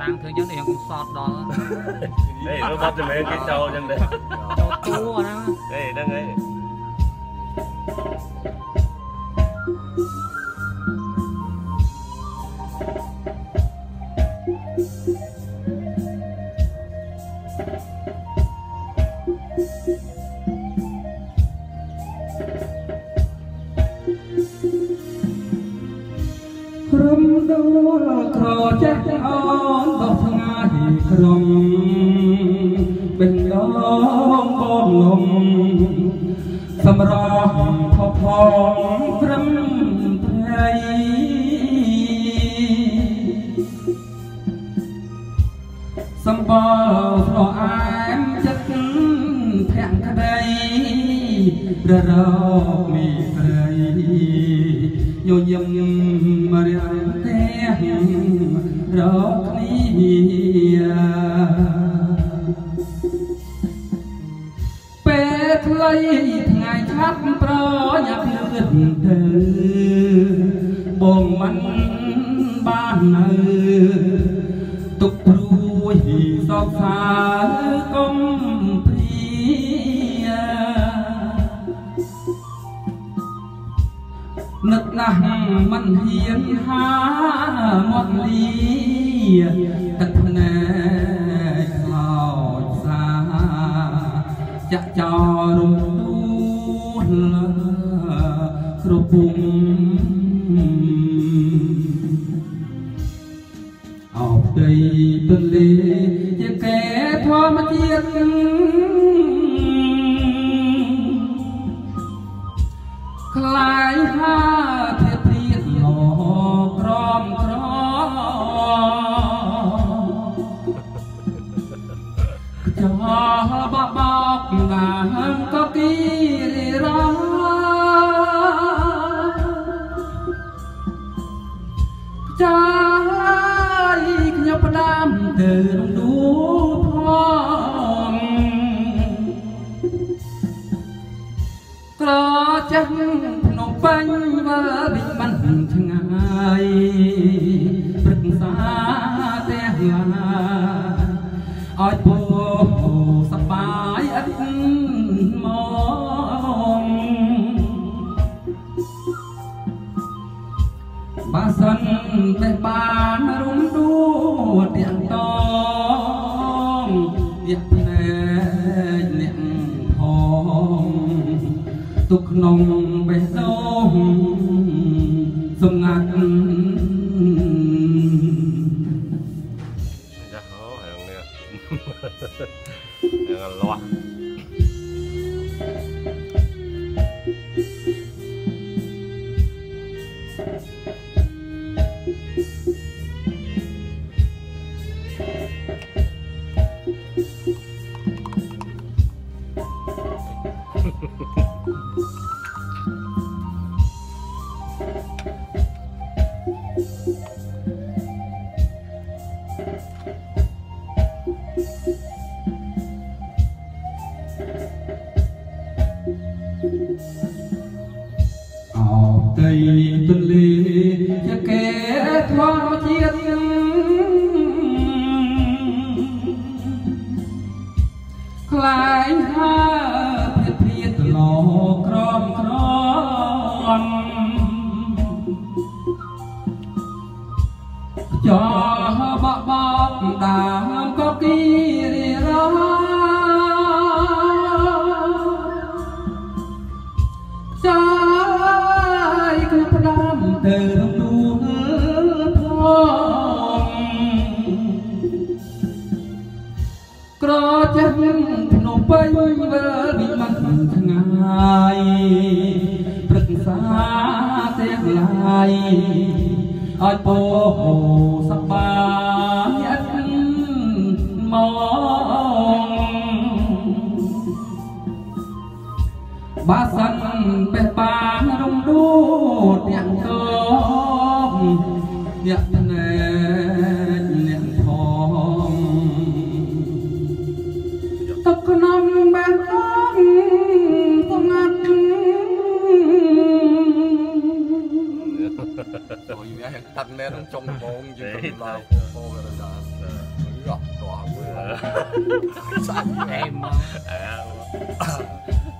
តាំងធ្វើយើងយើងកំសត់ដល់ហេរបត់តែមែនគេចូលចឹងដែរចូលទួហ្នឹងហេហ្នឹងហើយ ព្រមដល់ក្រចេះអូនបោះថ្ងៃក្រុមបេះដូងបងលំសម្រាប់ផផងព្រមព្រៃសម្បល់ស្រអែមចិត្តភក្តីររកមីស្រីញញឹមរៀងទេ រកគ្នាពេលថ្លៃថ្ងៃឆាប់ប្រញាប់លឿនទៅបងមិនបាននៅទុកព្រួយសោកសាកុំព្រានឹកណាស់មិនហ៊ានហាមាត់លី ទឹកភ្នែកខ្លោចសាចាក់ចោលរំដួលគ្រប់ពុំអោផ្ទៃទន្លេជាកែធម្មជាតិ ចោបបោកដាហឹងក៏គីរីរ៉ាចាយខ្ញុំផ្ដាំទៅរំដួលផងក្រចាស់ភ្នំពេញវើវិបានឆ្ងាយព្រឹក្សាទាំងឡាឲ្យពូ នតែបានរំដួលទាំងតងអ្នកភ្នែកអ្នកផងទុកក្នុងបេះដូង អោតី ចោបបបដាមក៏គីរីរ៉ាចាយគឺផ្ដាំទៅរំដួលផងក្រចាស់ភ្នំពេញវិលវិមានឆ្ងាយព្រឹក្សាទាំងឡាយ ឲ្យពោសប្បាយអត់មកបាសិនបេះបាន 一种重仲住咁大波波嘅女仔，佢立挂佢，真，系啊。